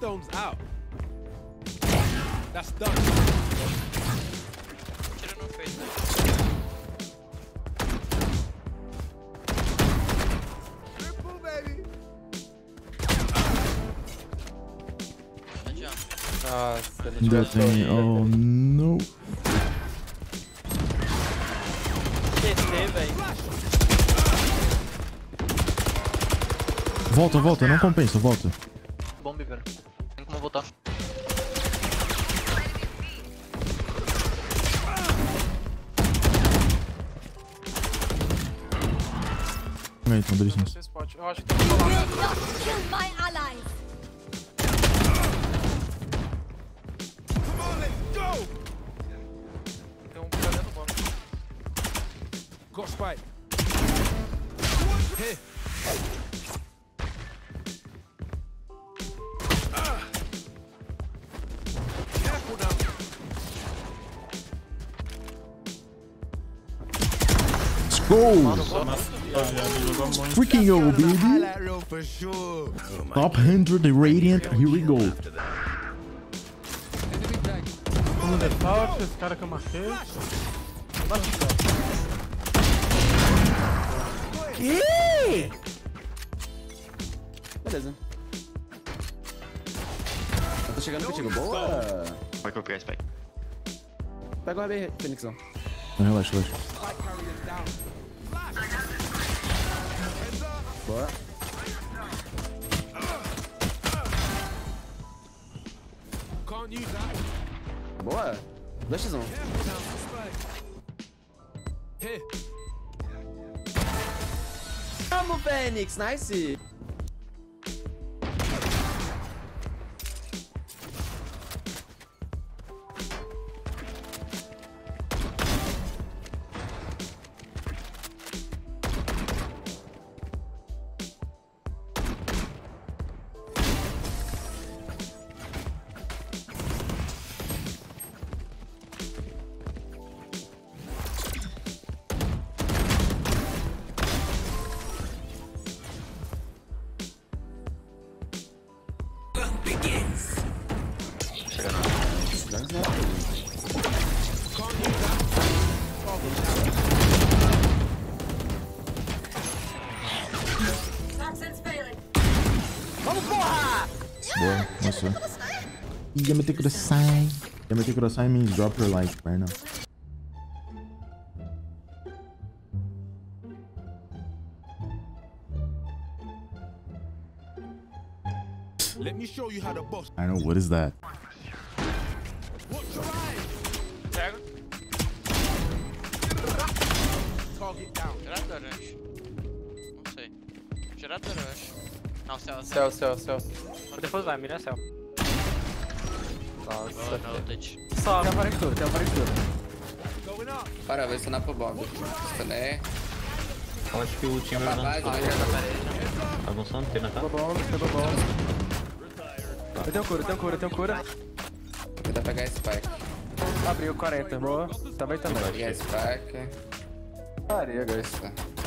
Brimstone's out. That's done. Tira no face, né? Triple, baby. Não adianta. Nossa, ele Ainda tem. Oh, não. TT, velho. Volta, volta, não compensa, volta. Bom, Bíbero. Kill my allies. Come on, let's go. Tem um cara dentro do. Freaking go, baby! Top 100 Radiant, here we go. Um default, esse cara que eu marquei. Céu. Beleza. Eu tô chegando contigo. Boa! Michael Grace back. Pega o RB, Fênixão. Relaxa, relaxa. What? Can't use that. Boy, this is on. Here. I'm Phoenix, nice. Boa, mostrou. Yamete Kurosai. Yamete Kurosai means drop her like right now. Let me show you how to boss. I know, what is that? Watch your eyes. Pega. Target down. Gerador, eu acho. Não sei. Gerador, eu acho. Não, céu, Céu, céu. céu, céu. Depois vai, mira céu. Nossa. Só. Tem a varictura, tem a varictura. Going up. Para, vai stunar pro Bob. Stuné. Acho que o time vai parede. Tá avançando, tem na Pegou cara. bônus, pegou bônus. Eu tenho cura, eu tenho cura, eu tenho cura. Vou tentar pegar esse Spike. Abriu 40, boa. Também também. Pegar esse Spike. Faria, guys. Isso.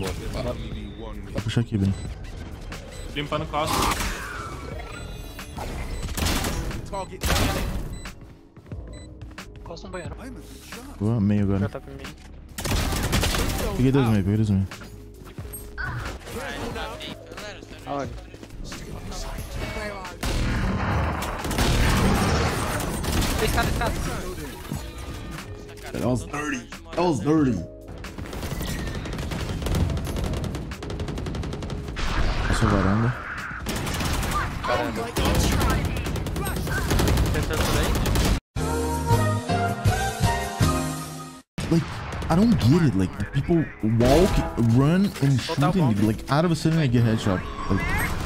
Vai puxar aqui, bem. Limpando costa. Target down. Costa um banheiro. Boa, meio Já agora. tá pra mim. Peguei dois meio, peguei dois meio. Aonde? Escada, escada. That was dirty. That was dirty. Passou varanda. Aí. Like, I don't get it. Like, people walk, run, and shoot and like out of a sudden I get headshot. Like,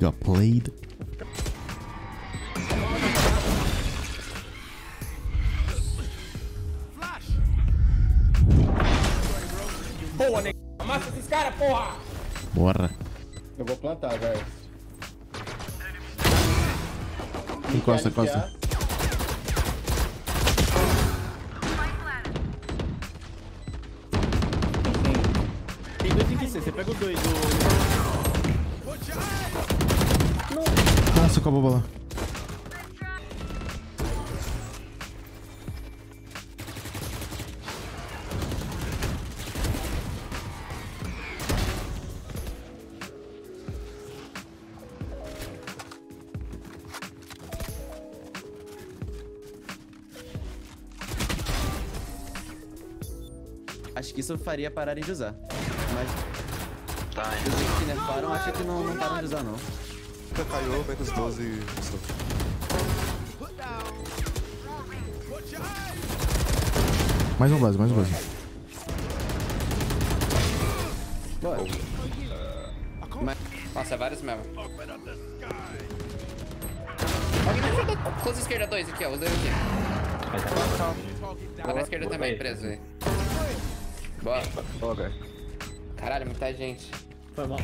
We got played. Boa, nega. Amassa esses caras, porra! Bora. Eu vou plantar, velho. Encosta, encosta. Tem dois em que você, você pega o dois, o... Nossa, acabou a bola. Acho que isso faria pararem de usar. Mas Tá, os que nerfaram, acho que não, não param de usar, não. Caiu, menos 12. Put down. Put your hands. Mais um base, mais um base. Bora. Nossa, é vários mesmo. Alguém me ajuda. Close esquerda 2 aqui, ó. Os dois aqui. Tá na esquerda também, preso aí. Boa. Caralho, muita gente. Foi mal.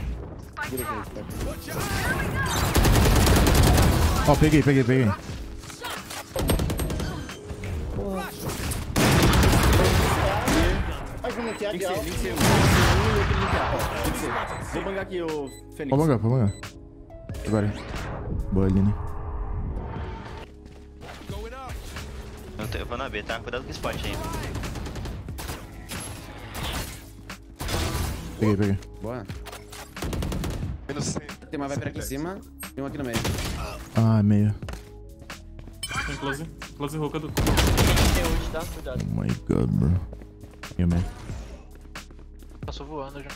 Ó, peguei, peguei, peguei. Vai juntar Tem aqui, que ser, ó. tem que ser. Outro linkear, ó. Tem que ser. Vou bangar aqui o Fênix. Pode bangar, pode bangar. Agora. Boa. Going up. Eu, te- eu vou na B, tá? Cuidado com esse spot aí. Peguei, peguei. Boa. Menos 100. Tem uma Viper aqui em cima e um aqui no meio. Ah, meio. Tem close. Close hook do. Tem ult, tá? Cuidado. Oh my god, bro. Meio, meio. Passou voando já.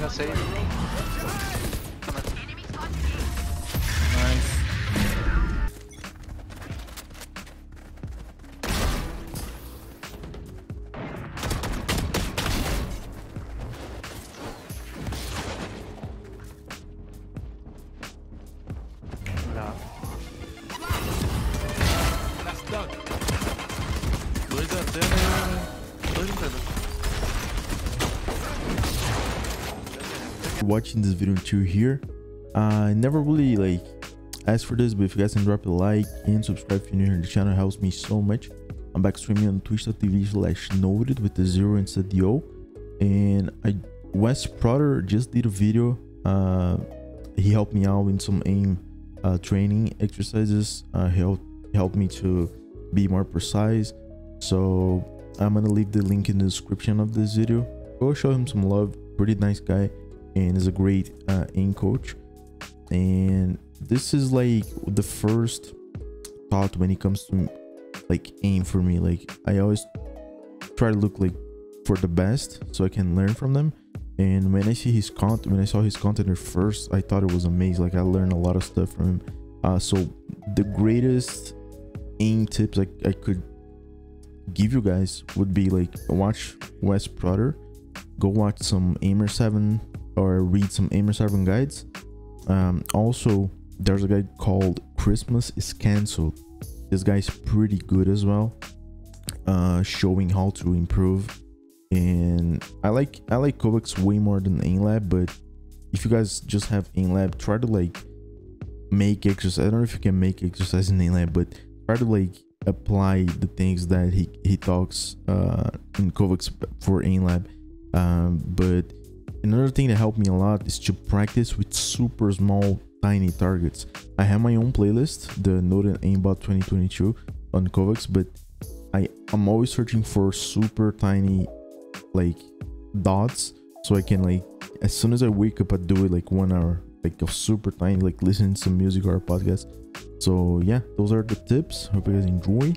Já sei. That's watching this video until here. I never really like asked for this, but if you guys can drop a like and subscribe if you're new here, the channel helps me so much. I'm back streaming on twitch.tv slash noted with the zero instead the O. And I Wes Protter just did a video. Uh he helped me out in some aim uh training exercises. Uh he helped helped me to be more precise. So I'm gonna leave the link in the description of this video. Go show him some love. Pretty nice guy and is a great uh, aim coach. And this is like the first thought when it comes to like aim for me. Like I always try to look like for the best so I can learn from them. And when I see his content, when I saw his content first, I thought it was amazing. Like I learned a lot of stuff from him. Uh, so the greatest aim tips I, I could give you guys would be like watch Wes Protter, go watch some Aimer 7 or read some Aimer 7 guides. Um, also, there's a guy called Christmas is Cancelled. This guy's pretty good as well, uh, showing how to improve. And I like I like Kovacs way more than AimLab, but if you guys just have AimLab, try to like make exercise. I don't know if you can make exercise in AimLab, but try to like apply the things that he he talks uh, in Kovacs for AimLab. Um, but another thing that helped me a lot is to practice with super small tiny targets. I have my own playlist the noted aimbot 2022 on kovacs but i i'm always searching for super tiny like dots so i can like as soon as i wake up i do it like one hour like a super tiny like listening to some music or a podcast. So yeah those are the tips. Hope you guys enjoy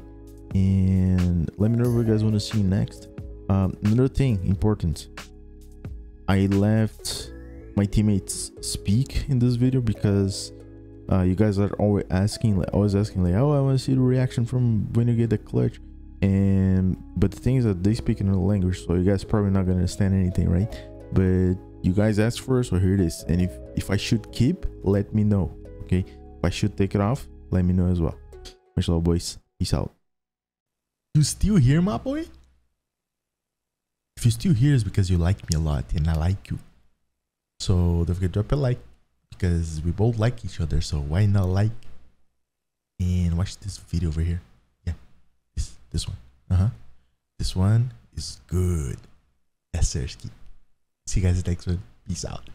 and let me know what you guys want to see next. Um another thing important I left my teammates speak in this video because uh, you guys are always asking, like always asking, like, oh, I want to see the reaction from when you get the clutch. And but the thing is that they speak another language, so you guys probably not gonna understand anything, right? But you guys asked for it, so here it is. And if if I should keep, let me know. Okay, if I should take it off, let me know as well. Much love, boys. Peace out. You still here, my boy? If you're still here, it's because you like me a lot and I like you. So don't forget to drop a like because we both like each other. So why not like and watch this video over here? Yeah, this this one. Uh huh. This one is good. Yes, sir. See you guys next one. Peace out.